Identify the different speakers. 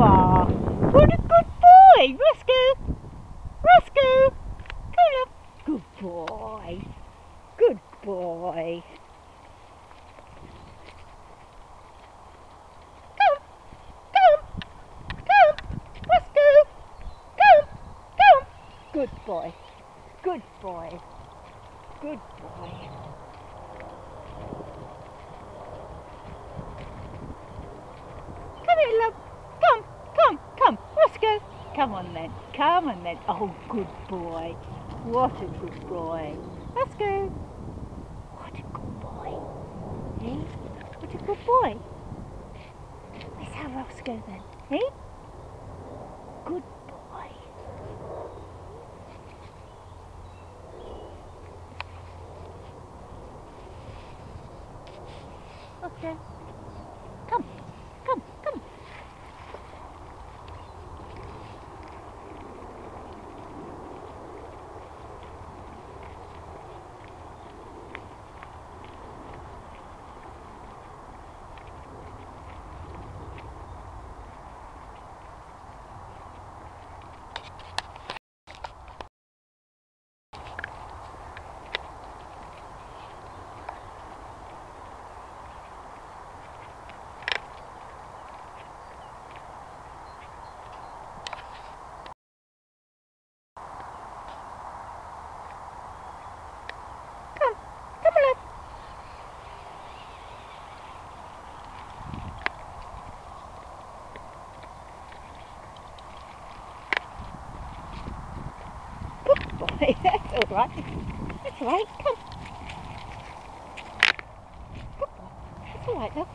Speaker 1: are. What a good boy, Rosco. Rosco, come up. Good boy. Good boy. Good boy. Good boy. Good boy. Come on then. Come on then. Oh, good boy. What a good boy. Let's go. What a good boy. Hey? What a good boy. Let's have Rosco then. Hey? Good boy. Okay. Come, come, come. Come, come on, love. That's all right. That's all right. Come. Good boy. That's all right, love.